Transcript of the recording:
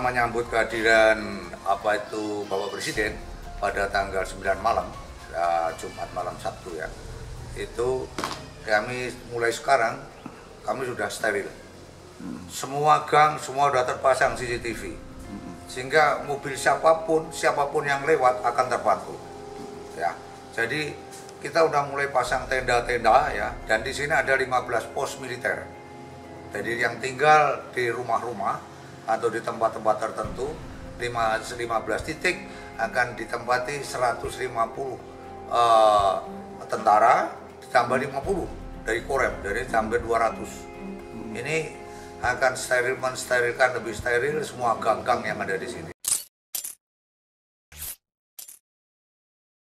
menyambut kehadiran apa itu Bapak Presiden pada tanggal 9 malam ya, Jumat malam Sabtu ya itu kami mulai sekarang kami sudah steril. Semua gang semua sudah terpasang CCTV sehingga mobil siapa pun siapa pun yang lewat akan terpantau ya. Jadi kita udah mulai pasang tenda-tenda ya. Dan di sini ada 15 pos militer. Jadi yang tinggal di rumah-rumah atau di tempat-tempat tertentu 5, 15 titik akan ditempati 150 eh, tentara ditambah 50 dari Korem dari sampai 200 ini akan steril mensterilkan lebih steril semua gang-gang yang ada di sini